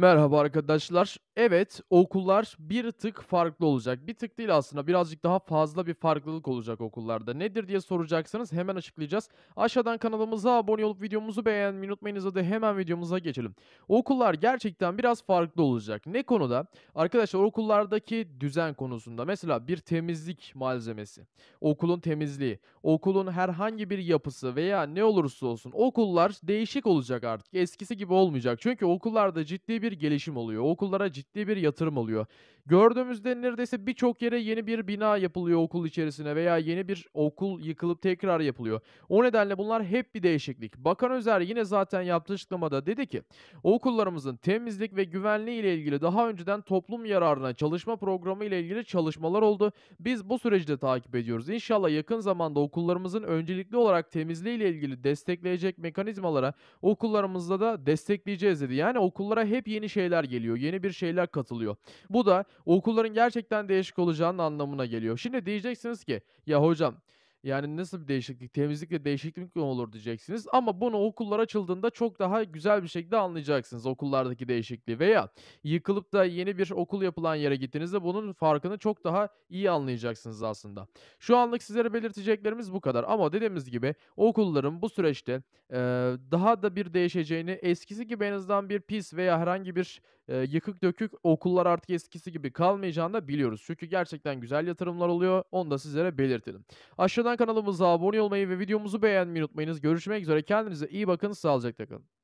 Merhaba arkadaşlar. Evet, okullar bir tık farklı olacak. Bir tık değil aslında birazcık daha fazla bir farklılık olacak okullarda. Nedir diye soracaksanız hemen açıklayacağız. Aşağıdan kanalımıza abone olup videomuzu beğenmeyi unutmayınız. Hadi hemen videomuza geçelim. Okullar gerçekten biraz farklı olacak. Ne konuda? Arkadaşlar okullardaki düzen konusunda. Mesela bir temizlik malzemesi, okulun temizliği, okulun herhangi bir yapısı veya ne olursa olsun okullar değişik olacak artık. Eskisi gibi olmayacak. Çünkü okullarda ciddi bir gelişim oluyor. Okullara ciddi bir yatırım oluyor. Gördüğümüzde neredeyse birçok yere yeni bir bina yapılıyor okul içerisine veya yeni bir okul yıkılıp tekrar yapılıyor. O nedenle bunlar hep bir değişiklik. Bakan Özer yine zaten yaptığı açıklamada dedi ki okullarımızın temizlik ve güvenliği ile ilgili daha önceden toplum yararına çalışma programı ile ilgili çalışmalar oldu. Biz bu süreci de takip ediyoruz. İnşallah yakın zamanda okullarımızın öncelikli olarak temizliği ile ilgili destekleyecek mekanizmalara okullarımızda da destekleyeceğiz dedi. Yani okullara hep yeni şeyler geliyor, yeni bir şeyler katılıyor. Bu da okulların gerçekten değişik olacağının anlamına geliyor. Şimdi diyeceksiniz ki ya hocam yani nasıl bir değişiklik, temizlikle değişiklik mi olur diyeceksiniz ama bunu okullar açıldığında çok daha güzel bir şekilde anlayacaksınız okullardaki değişikliği veya yıkılıp da yeni bir okul yapılan yere gittiğinizde bunun farkını çok daha iyi anlayacaksınız aslında. Şu anlık sizlere belirteceklerimiz bu kadar ama dediğimiz gibi okulların bu süreçte eee, daha da bir değişeceğini, eskisi gibi en azından bir pis veya herhangi bir eee, yıkık dökük okullar artık eskisi gibi kalmayacağını da biliyoruz. Çünkü gerçekten güzel yatırımlar oluyor. Onu da sizlere belirtelim. Aşağıdan kanalımıza abone olmayı ve videomuzu beğenmeyi unutmayınız. Görüşmek üzere. Kendinize iyi bakın. Sağlıcakla kalın.